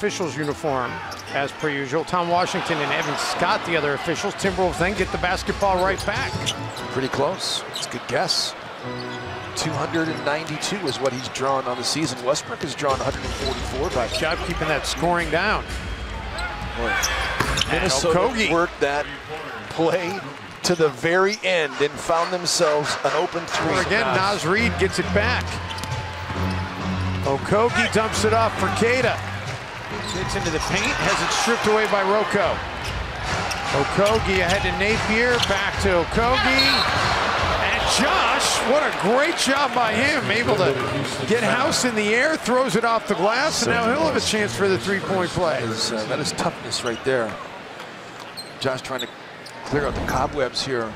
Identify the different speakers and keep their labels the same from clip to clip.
Speaker 1: officials uniform as per usual. Tom Washington and Evan Scott, the other officials. Timberwolves then get the basketball right back.
Speaker 2: Pretty close. It's a good guess. 292 is what he's drawn on the season. Westbrook has drawn 144. But
Speaker 1: job keeping that scoring down.
Speaker 2: Minnesota
Speaker 1: Okogie.
Speaker 2: worked that play to the very end and found themselves an open three.
Speaker 1: Or again, Naz Reid gets it back. Okogie dumps it off for Keita. Gets into the paint, has it stripped away by Rocco. Okogie ahead to Napier, back to Okogie. And Josh, what a great job by him, able to get House in the air, throws it off the glass, and now he'll have a chance for the three-point play.
Speaker 2: Is, uh, that is toughness right there. Josh trying to clear out the cobwebs here.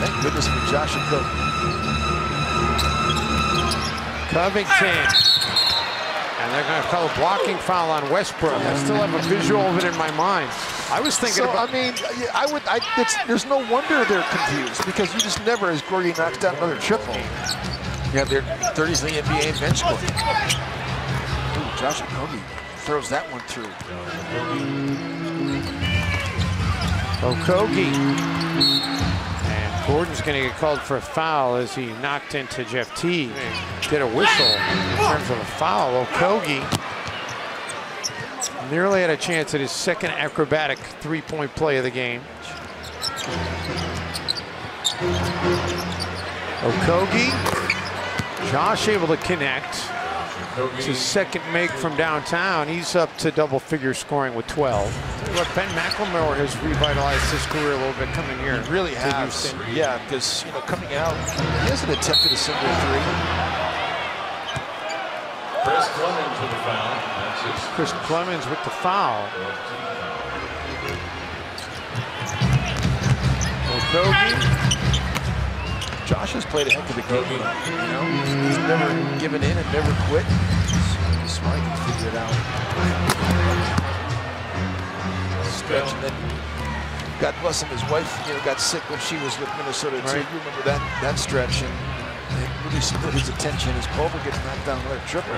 Speaker 2: Thank goodness for Josh and Cook.
Speaker 1: Covington. And they're going to call a blocking foul on Westbrook. I still have a visual of it in my mind. I was thinking
Speaker 2: So,
Speaker 1: about
Speaker 2: I mean, I would. I, it's, there's no wonder they're confused because you just never, as Gorgui knocks down another triple, Yeah, have their 30s in the NBA bench score. Ooh, Josh Okogie throws that one through.
Speaker 1: Okogie. Gordon's going to get called for a foul as he knocked into Jeff T. Did a whistle in terms of a foul. Okogie nearly had a chance at his second acrobatic three-point play of the game. Okogie. Josh able to connect. It's his second make from downtown. He's up to double figure scoring with 12. Tell you what, Ben McLemore has revitalized his career a little bit coming here.
Speaker 2: It really
Speaker 1: to
Speaker 2: has. Yeah, because you know, coming out, he hasn't attempted a single three.
Speaker 3: Chris Clemons with the foul. That's
Speaker 1: Chris Clemons with the foul. Okogie.
Speaker 2: Josh has played a heck of a game. You know, he's, he's never given in and never quit. He's, smart. He can figure it out. Stretch and then, God bless him, his wife, you know, got sick when she was with Minnesota too.
Speaker 1: Right.
Speaker 2: You remember that that stretch, and it really split his attention His Culver gets knocked down another triple.